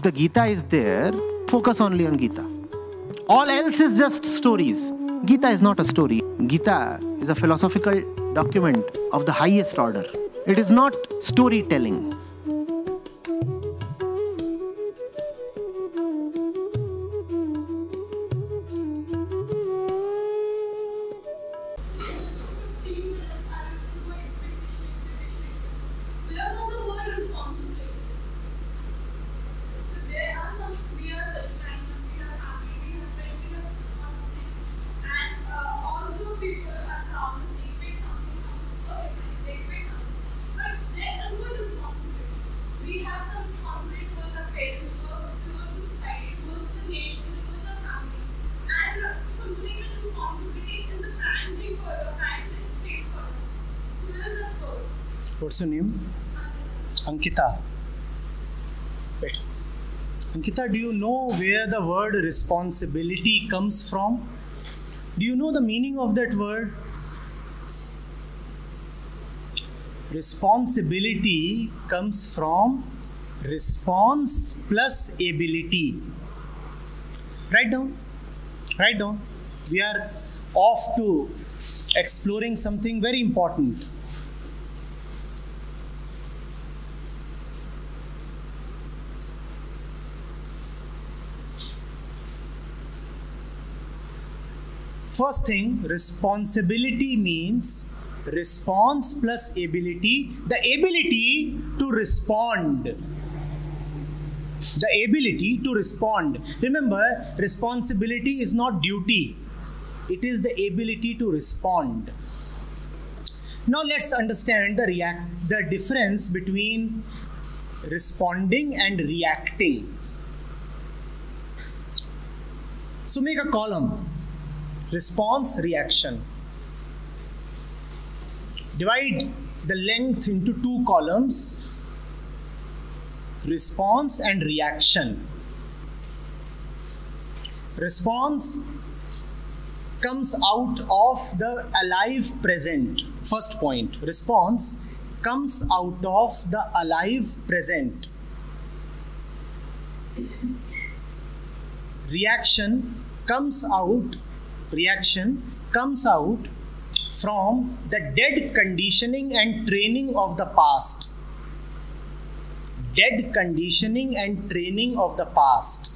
If the Gita is there, focus only on Gita. All else is just stories. Gita is not a story. Gita is a philosophical document of the highest order. It is not storytelling. Your name? Ankita. Wait. Ankita, do you know where the word responsibility comes from? Do you know the meaning of that word? Responsibility comes from response plus ability. Write down. Write down. We are off to exploring something very important. First thing, responsibility means response plus ability, the ability to respond. The ability to respond. Remember, responsibility is not duty, it is the ability to respond. Now let's understand the react the difference between responding and reacting. So make a column response reaction. Divide the length into two columns response and reaction. Response comes out of the alive present. First point response comes out of the alive present. Reaction comes out reaction comes out from the dead conditioning and training of the past. Dead conditioning and training of the past.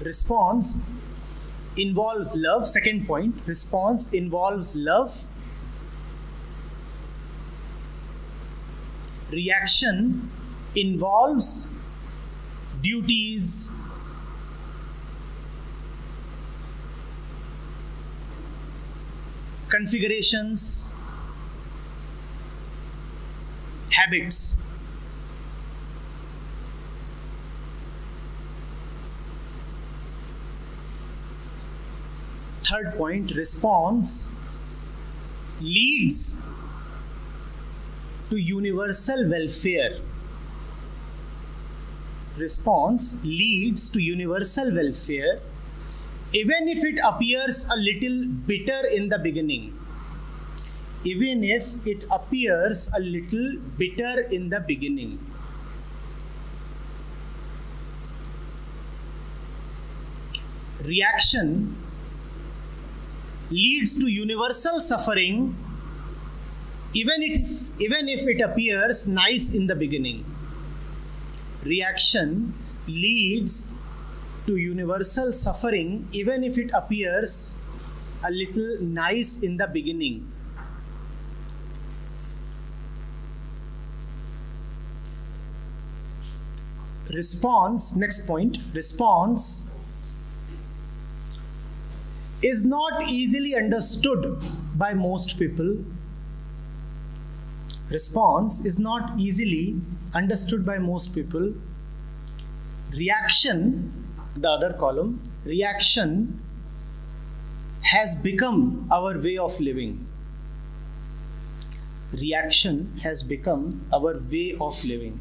Response involves love. Second point response involves love. Reaction involves duties, configurations, habits. Third point response leads to universal welfare response leads to universal welfare even if it appears a little bitter in the beginning. Even if it appears a little bitter in the beginning. Reaction leads to universal suffering even if, even if it appears nice in the beginning reaction leads to universal suffering even if it appears a little nice in the beginning. Response, next point, response is not easily understood by most people. Response is not easily understood by most people. Reaction, the other column, reaction has become our way of living. Reaction has become our way of living.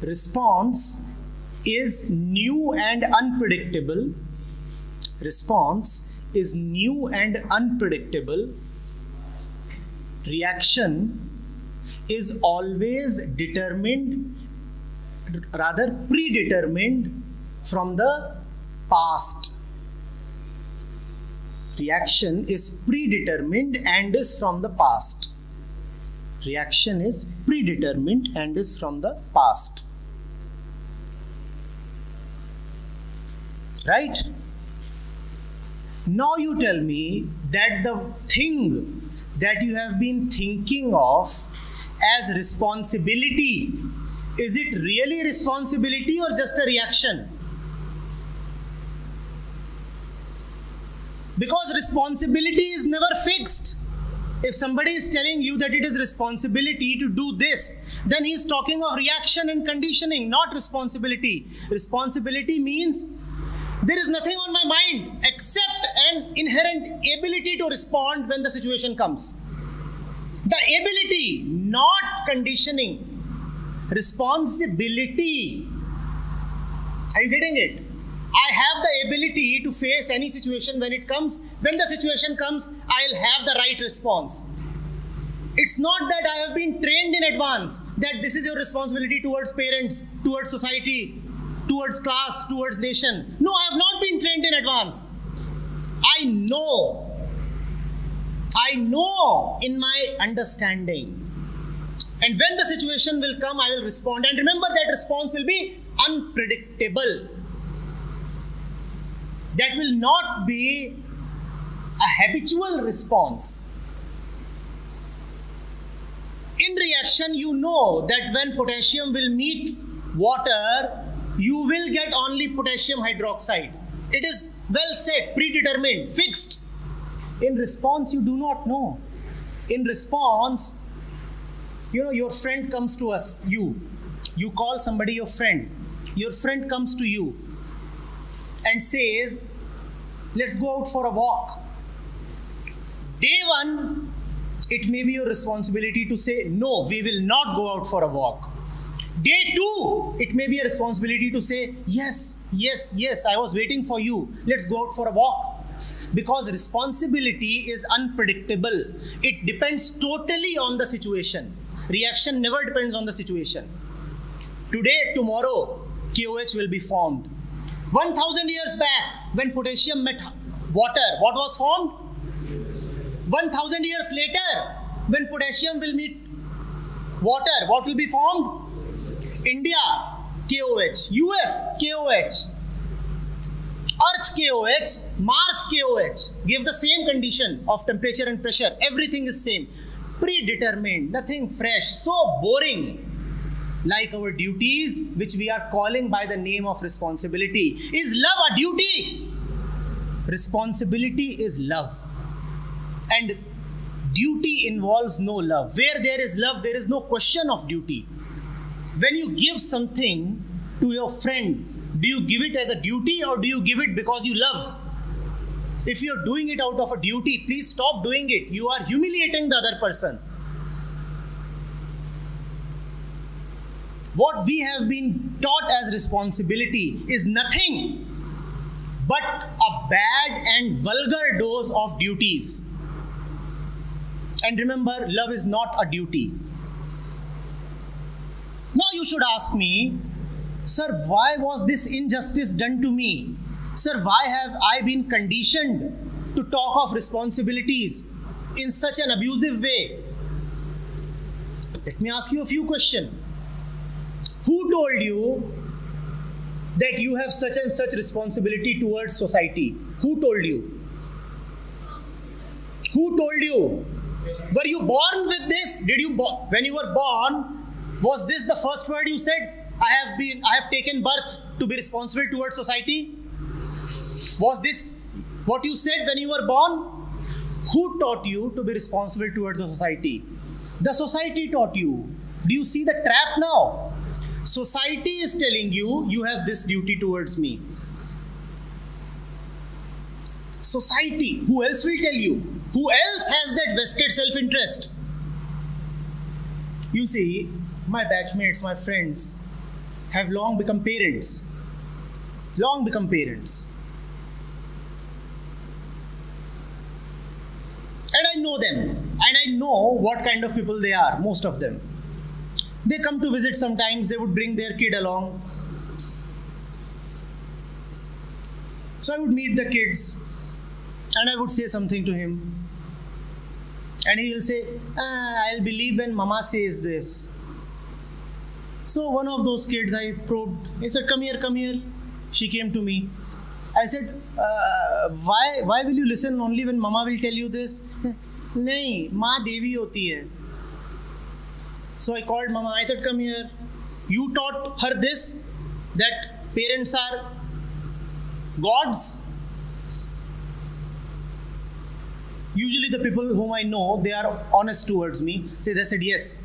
Response is new and unpredictable. Response is new and unpredictable, reaction is always determined, rather predetermined from the past. Reaction is predetermined and is from the past. Reaction is predetermined and is from the past. Right? Now you tell me that the thing that you have been thinking of as responsibility is it really responsibility or just a reaction? Because responsibility is never fixed. If somebody is telling you that it is responsibility to do this, then he is talking of reaction and conditioning, not responsibility. Responsibility means there is nothing on my mind except an inherent ability to respond when the situation comes. The ability, not conditioning. Responsibility. Are you getting it? I have the ability to face any situation when it comes. When the situation comes, I'll have the right response. It's not that I have been trained in advance that this is your responsibility towards parents, towards society, towards class, towards nation. No, I have not been trained in advance. I know. I know in my understanding. And when the situation will come, I will respond. And remember that response will be unpredictable. That will not be a habitual response. In reaction, you know that when potassium will meet water, you will get only potassium hydroxide. It is well set, predetermined, fixed. In response, you do not know. In response, you know, your friend comes to us, you. You call somebody your friend. Your friend comes to you and says, Let's go out for a walk. Day one, it may be your responsibility to say, No, we will not go out for a walk. Day two, it may be a responsibility to say, Yes, yes, yes, I was waiting for you. Let's go out for a walk. Because responsibility is unpredictable, it depends totally on the situation. Reaction never depends on the situation. Today, tomorrow, KOH will be formed. 1000 years back, when potassium met water, what was formed? 1000 years later, when potassium will meet water, what will be formed? India, KOH, US, KOH, Earth KOH, Mars KOH. Give the same condition of temperature and pressure. Everything is same. Predetermined, nothing fresh. So boring. Like our duties, which we are calling by the name of responsibility. Is love a duty? Responsibility is love. And duty involves no love. Where there is love, there is no question of duty. When you give something to your friend, do you give it as a duty or do you give it because you love? If you're doing it out of a duty, please stop doing it. You are humiliating the other person. What we have been taught as responsibility is nothing but a bad and vulgar dose of duties. And remember, love is not a duty. Now you should ask me, Sir, why was this injustice done to me? Sir, why have I been conditioned to talk of responsibilities in such an abusive way? Let me ask you a few questions. Who told you that you have such and such responsibility towards society? Who told you? Who told you? Were you born with this? Did you bo- when you were born? Was this the first word you said? I have been I have taken birth to be responsible towards society. Was this what you said when you were born? Who taught you to be responsible towards the society? The society taught you. Do you see the trap now? Society is telling you you have this duty towards me. Society, who else will tell you? Who else has that vested self interest? You see, my batchmates, my friends have long become parents. Long become parents. And I know them and I know what kind of people they are, most of them. They come to visit sometimes, they would bring their kid along. So I would meet the kids and I would say something to him. And he will say, ah, I'll believe when mama says this. So one of those kids I probed, he said, Come here, come here. She came to me. I said, uh, why, why will you listen only when mama will tell you this? नहीं माँ देवी होती है So I called mama. I said, Come here. You taught her this that parents are gods. Usually, the people whom I know, they are honest towards me. Say, they said, Yes.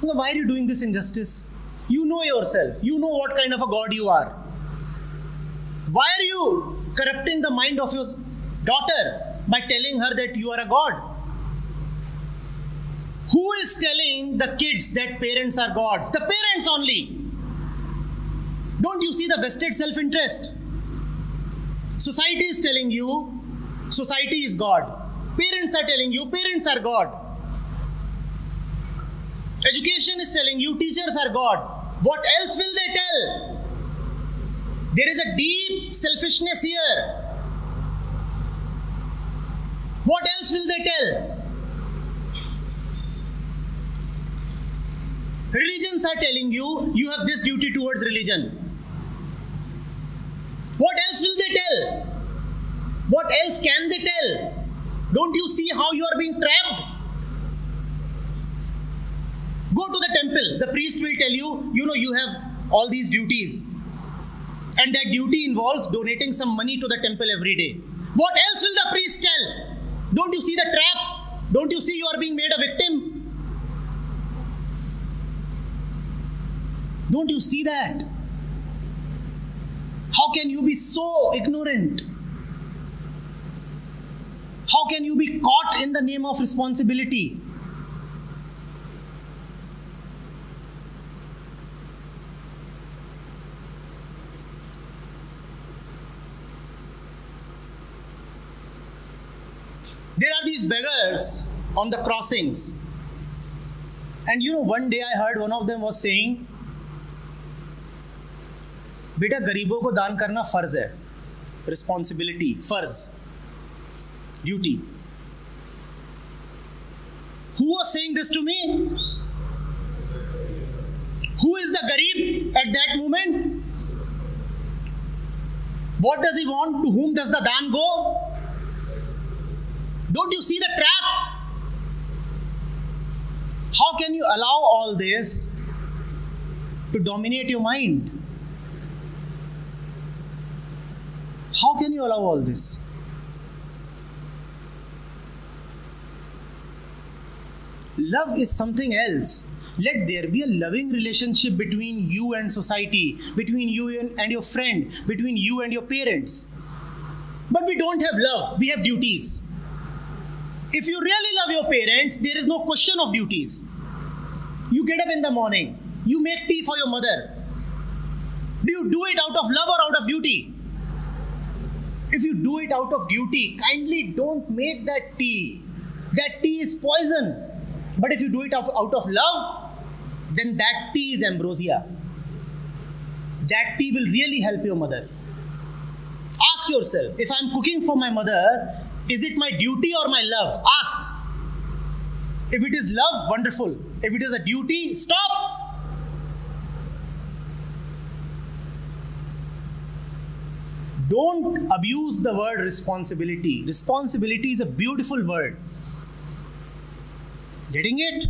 So why are you doing this injustice? you know yourself. You know what kind of a god you are. Why are you corrupting the mind of your daughter by telling her that you are a god? Who is telling the kids that parents are gods? The parents only. Don't you see the vested self interest? Society is telling you, society is God. Parents are telling you, parents are God. Education is telling you, teachers are God. What else will they tell? There is a deep selfishness here. What else will they tell? Religions are telling you you have this duty towards religion. What else will they tell? What else can they tell? Don't you see how you are being trapped? Go to the temple. The priest will tell you, you know, you have all these duties. And that duty involves donating some money to the temple every day. What else will the priest tell? Don't you see the trap? Don't you see you are being made a victim? Don't you see that? How can you be so ignorant? How can you be caught in the name of responsibility? these beggars on the crossings. And you know, one day I heard one of them was saying, बेटा गरीबों को दान करना फर्ज है responsibility फर्ज duty who was saying this to me who is the garib at that moment what does he want to whom does the dan go Don't you see the trap how can you allow all this to dominate your mind How can you allow all this? Love is something else. Let there be a loving relationship between you and society, between you and your friend, between you and your parents. But we don't have love, we have duties. If you really love your parents, there is no question of duties. You get up in the morning, you make tea for your mother. Do you do it out of love or out of duty? If you do it out of duty, kindly don't make that tea. That tea is poison. But if you do it out, of love, then that tea is ambrosia. That tea will really help your mother. Ask yourself if I'm cooking for my mother, is it my duty or my love? Ask. If it is love, wonderful. If it is a duty, stop. don't abuse the word responsibility. Responsibility is a beautiful word. Getting it?